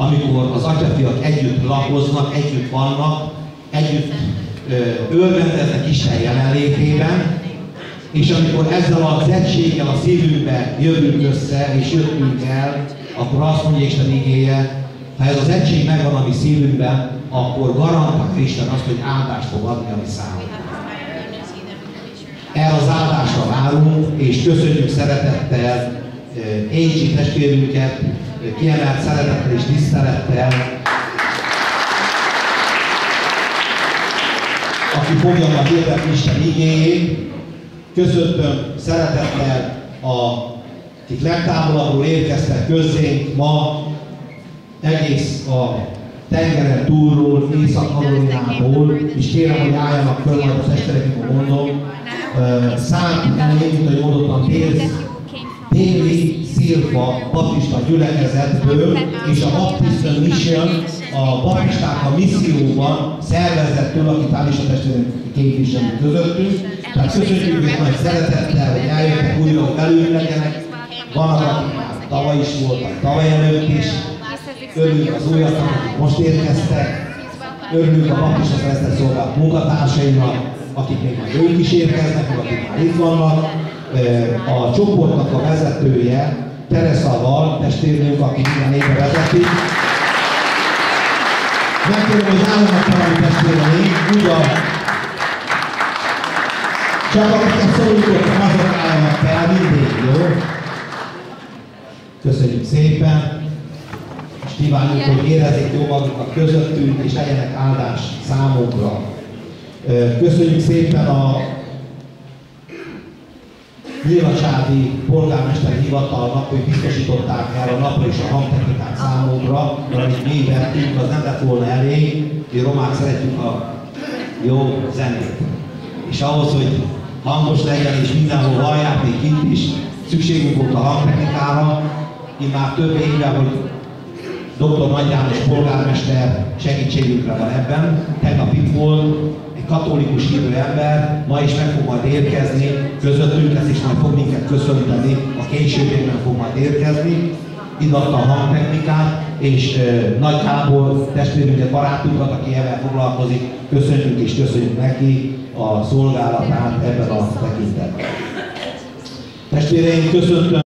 amikor az atyafiak együtt lakoznak, együtt vannak, együtt örvendeznek Isten jelenlétében, és amikor ezzel az egységgel a szívünkbe jövünk össze, és jöttünk el, akkor azt mondja Isten igéje, ha ez az egység megvan a mi szívünkben, akkor garantálja Isten azt, hogy áldást fog adni a mi számunkra. Erre az áldásra várunk, és köszönjük szeretettel Écsi testvérünket, kiemelt szeretettel és tisztelettel, aki fogja majd hirdetni Isten igényét. Köszöntöm szeretettel a akik legtávolabbról érkeztek közénk ma, egész a tengeren túlról, Észak-Karolinából, és kérem, hogy álljanak föl, majd a testereknek mondom, szánt elég, ahogy mondottam, Déli Szilva baptista gyülekezetből és a Baptist Mission, a baptisták a misszióban szervezettől, akit áll is a testvérünk képviselő közöttünk. Tehát köszönjük őket nagy szeretettel, hogy eljöttek újra, hogy velünk legyenek. Vannak, akik már tavaly is voltak, tavaly előtt is. Örülünk az újaknak, akik most érkeztek. Örülünk a baptista szervezet szolgált munkatársainak, akik még majd ők is érkeznek, akik már itt vannak. A csoportnak a vezetője, Teresa Val, testvérnőnk, aki minden éve vezeti. Megkérem, álljanak valami testvéreink, úgy a csak akiket szólítottam, azok álljanak fel, mindig, jó? Köszönjük szépen, és kívánjuk, hogy érezzék jó magukat közöttünk, és legyenek áldás számunkra. Köszönjük szépen a Nyilvacsádi polgármester hivatalnak, hogy biztosították el a napra és a hangtechnikát számunkra, mert amit mi vettünk, az nem lett volna elég, mi romák szeretjük a jó zenét. És ahhoz, hogy hangos legyen és mindenhol hallják, még itt is szükségünk volt a hangtechnikára, én már több éve, hogy dr. Nagy János polgármester segítségünkre van ebben. Tegnap itt volt, katolikus hívő ember, ma is meg fog majd érkezni, közöttünk lesz, és majd fog minket köszönteni, a későbbiekben fog majd érkezni. Idatta a hangtechnikát, és uh, Nagy Kábor testvérünket, barátunkat, aki ebben foglalkozik, köszönjük és köszönjük neki a szolgálatát ebben a tekintetben. Testvéreim, köszöntöm